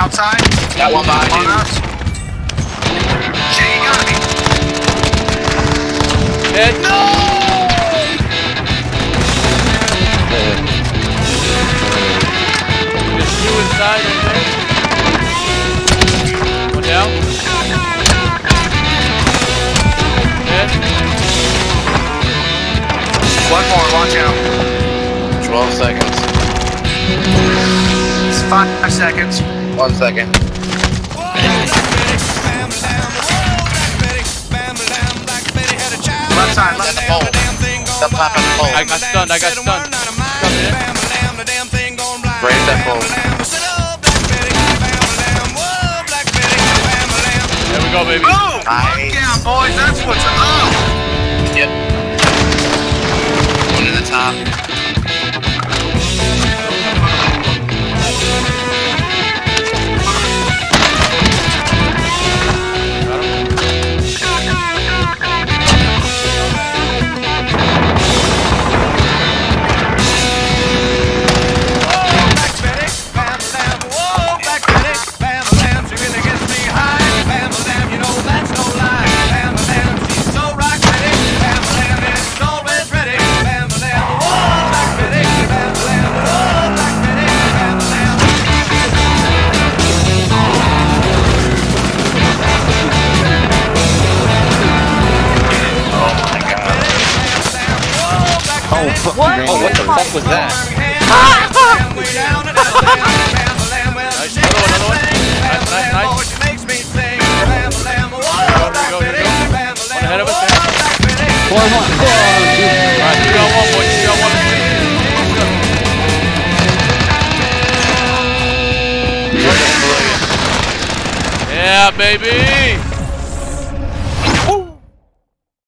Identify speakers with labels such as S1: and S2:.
S1: Outside.
S2: Got one behind
S1: On
S2: you.
S1: us. Shit, you got me.
S3: Dead.
S1: No!
S3: There's two inside right there. One down. Dead.
S1: One more, watch out.
S2: 12 seconds.
S1: It's five seconds.
S2: One second.
S1: Left side, left
S2: the pole. Stop popping the pole.
S3: I got stunned. I got stunned.
S2: Raise that pole.
S3: There we go, baby.
S1: Boom!
S2: Nice.
S1: Yeah, boys, that's what's up.
S2: Yep. One in the top. Oh,
S4: fuck.
S5: What?
S4: Oh, what the fuck was that?
S3: Nice. Another one, another one. Nice, nice, nice. Here we go, here we go. One ahead of us. man.
S4: One. Four on two.
S3: Alright, three on one, boys. Three on one. Yeah, baby.